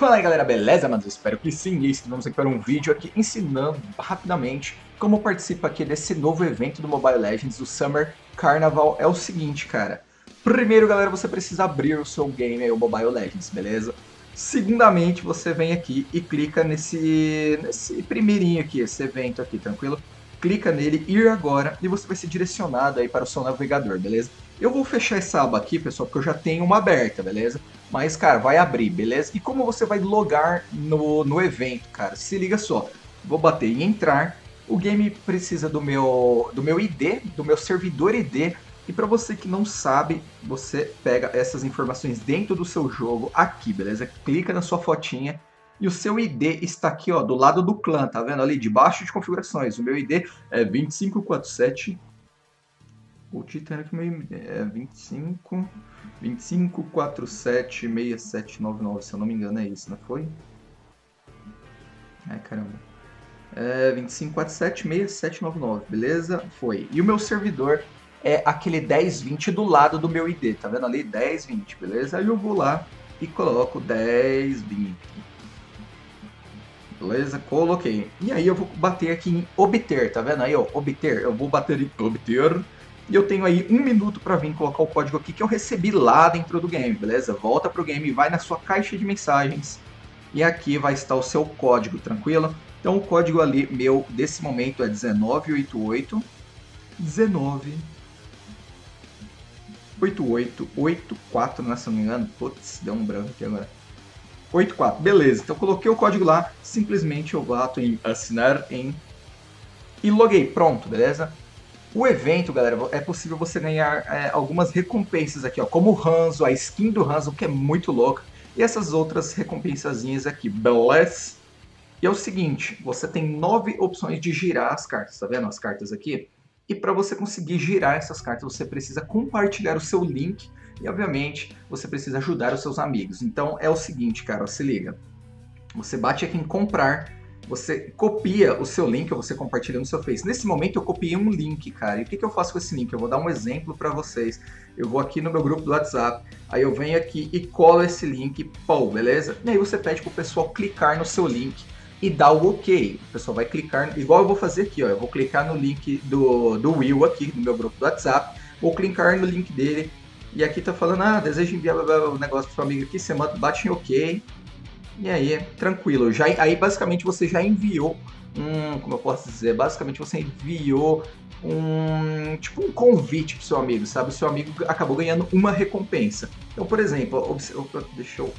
Fala aí galera, beleza? Mas espero que sim, e vamos aqui para um vídeo aqui ensinando rapidamente como participa aqui desse novo evento do Mobile Legends, o Summer Carnival. É o seguinte, cara. Primeiro, galera, você precisa abrir o seu game aí, o Mobile Legends, beleza? Segundamente, você vem aqui e clica nesse, nesse primeirinho aqui, esse evento aqui, tranquilo? Clica nele, ir agora, e você vai ser direcionado aí para o seu navegador, beleza? Eu vou fechar essa aba aqui, pessoal, porque eu já tenho uma aberta, beleza? Mas, cara, vai abrir, beleza? E como você vai logar no, no evento, cara? Se liga só. Vou bater em entrar. O game precisa do meu, do meu ID, do meu servidor ID. E para você que não sabe, você pega essas informações dentro do seu jogo aqui, beleza? Clica na sua fotinha e o seu ID está aqui, ó, do lado do clã, tá vendo ali? Debaixo de configurações. O meu ID é 2547 o Titanic meio, é 25, 25, 47, 6799, se eu não me engano é isso, não foi? Ai, caramba. É 25, 47, 6799, beleza? Foi. E o meu servidor é aquele 1020 do lado do meu ID, tá vendo ali? 1020, beleza? Aí eu vou lá e coloco 1020. Beleza? Coloquei. E aí eu vou bater aqui em obter, tá vendo aí, ó? Obter. Eu vou bater em obter e eu tenho aí um minuto para vir colocar o código aqui que eu recebi lá dentro do game, beleza? Volta pro game, vai na sua caixa de mensagens e aqui vai estar o seu código, tranquilo? Então o código ali meu desse momento é 1988 19 8884, né, se não me engano. Putz, deu um branco aqui agora. 84, beleza. Então coloquei o código lá, simplesmente eu bato em assinar em e loguei, pronto, beleza? O evento, galera, é possível você ganhar é, algumas recompensas aqui, ó, como o Hanzo, a skin do Hanzo, que é muito louca, e essas outras recompensazinhas aqui, beleza? E é o seguinte, você tem nove opções de girar as cartas, tá vendo as cartas aqui? E para você conseguir girar essas cartas, você precisa compartilhar o seu link e, obviamente, você precisa ajudar os seus amigos. Então é o seguinte, cara, ó, se liga. Você bate aqui em comprar você copia o seu link ou você compartilha no seu Face. Nesse momento eu copiei um link, cara. E o que, que eu faço com esse link? Eu vou dar um exemplo para vocês. Eu vou aqui no meu grupo do WhatsApp, aí eu venho aqui e colo esse link, pô, beleza? E aí você pede pro pessoal clicar no seu link e dar o OK. O pessoal vai clicar, igual eu vou fazer aqui, ó. Eu vou clicar no link do, do Will aqui, no meu grupo do WhatsApp, vou clicar no link dele, e aqui tá falando, ah, deseja enviar o negócio pro seu amigo aqui, você bate em OK, e aí, tranquilo. Já, aí basicamente você já enviou um, como eu posso dizer, basicamente você enviou um tipo um convite pro seu amigo, sabe? O seu amigo acabou ganhando uma recompensa. Então, por exemplo, deixa eu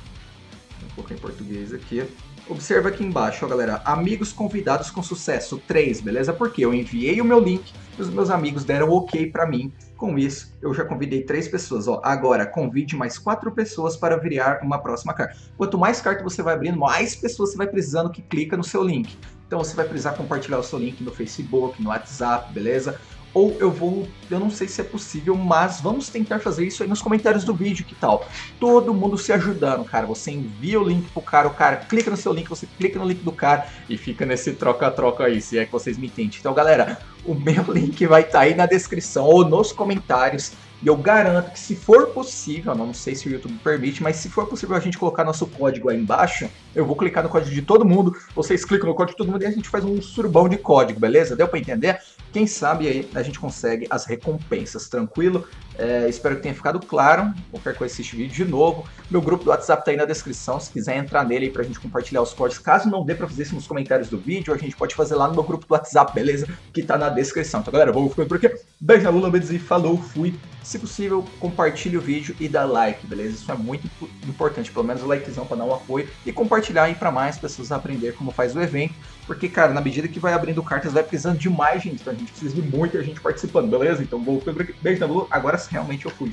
pouco em português aqui. Observa aqui embaixo, ó, galera. Amigos convidados com sucesso, 3, beleza? Porque eu enviei o meu link e os meus amigos deram ok para mim. Com isso, eu já convidei três pessoas. Ó, agora, convide mais quatro pessoas para virar uma próxima carta. Quanto mais carta você vai abrindo, mais pessoas você vai precisando que clica no seu link. Então você vai precisar compartilhar o seu link no Facebook, no WhatsApp, beleza? ou eu vou, eu não sei se é possível, mas vamos tentar fazer isso aí nos comentários do vídeo, que tal? Todo mundo se ajudando, cara, você envia o link pro cara, o cara clica no seu link, você clica no link do cara e fica nesse troca-troca aí, se é que vocês me entendem. Então, galera, o meu link vai estar tá aí na descrição ou nos comentários, e eu garanto que se for possível, não sei se o YouTube permite, mas se for possível a gente colocar nosso código aí embaixo, eu vou clicar no código de todo mundo, vocês clicam no código de todo mundo e a gente faz um surbão de código, beleza? Deu para entender? Quem sabe aí a gente consegue as recompensas, tranquilo? É, espero que tenha ficado claro. Qualquer coisa assiste o vídeo de novo. Meu grupo do WhatsApp tá aí na descrição, se quiser entrar nele aí pra gente compartilhar os códigos. Caso não dê pra fazer isso nos comentários do vídeo, a gente pode fazer lá no meu grupo do WhatsApp, beleza? Que tá na descrição. Então galera, vou ficando por aqui. Beijo na Lula, e falou, fui. Se possível, compartilhe o vídeo e dá like, beleza? Isso é muito importante, pelo menos o likezão para dar um apoio e compartilhar aí para mais pessoas aprender como faz o evento, porque, cara, na medida que vai abrindo cartas, vai precisando de mais gente, então a gente precisa de muita gente participando, beleza? Então vou beijo na Lua, agora realmente eu fui.